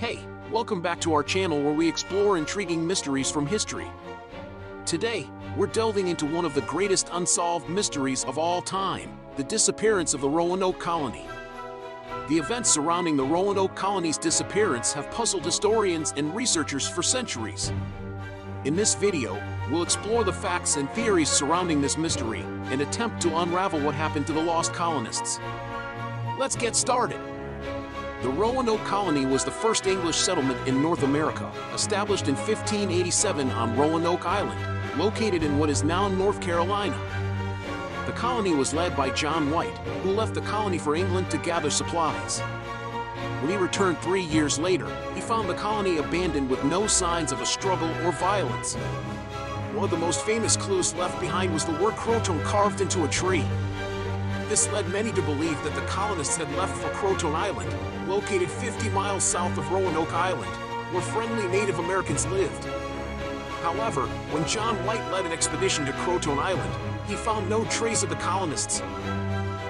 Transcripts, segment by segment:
Hey, welcome back to our channel where we explore intriguing mysteries from history. Today, we're delving into one of the greatest unsolved mysteries of all time, the disappearance of the Roanoke colony. The events surrounding the Roanoke colony's disappearance have puzzled historians and researchers for centuries. In this video, we'll explore the facts and theories surrounding this mystery and attempt to unravel what happened to the lost colonists. Let's get started. The Roanoke colony was the first English settlement in North America, established in 1587 on Roanoke Island, located in what is now North Carolina. The colony was led by John White, who left the colony for England to gather supplies. When he returned three years later, he found the colony abandoned with no signs of a struggle or violence. One of the most famous clues left behind was the word Croatoan carved into a tree. This led many to believe that the colonists had left for Croatoan Island, located 50 miles south of Roanoke Island, where friendly Native Americans lived. However, when John White led an expedition to Croatoan Island, he found no trace of the colonists.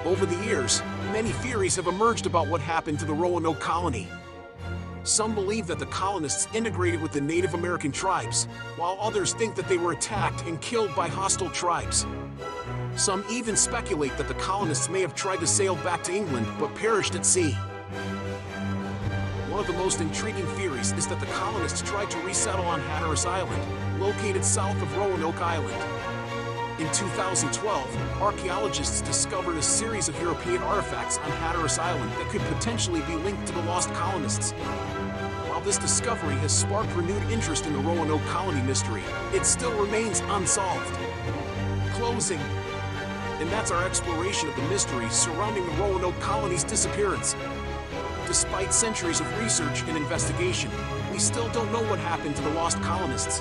Over the years, many theories have emerged about what happened to the Roanoke colony. Some believe that the colonists integrated with the Native American tribes, while others think that they were attacked and killed by hostile tribes. Some even speculate that the colonists may have tried to sail back to England but perished at sea. One of the most intriguing theories is that the colonists tried to resettle on Hatteras Island, located south of Roanoke Island. In 2012, archaeologists discovered a series of European artifacts on Hatteras Island that could potentially be linked to the lost colonists. While this discovery has sparked renewed interest in the Roanoke colony mystery, it still remains unsolved. Closing. And that's our exploration of the mystery surrounding the Roanoke colony's disappearance. Despite centuries of research and investigation, we still don't know what happened to the lost colonists.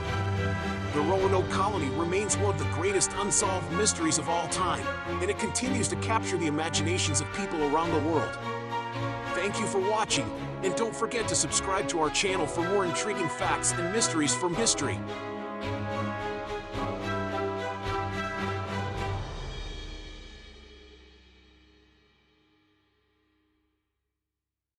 The Roanoke colony remains one of the greatest unsolved mysteries of all time, and it continues to capture the imaginations of people around the world. Thank you for watching, and don't forget to subscribe to our channel for more intriguing facts and mysteries from history.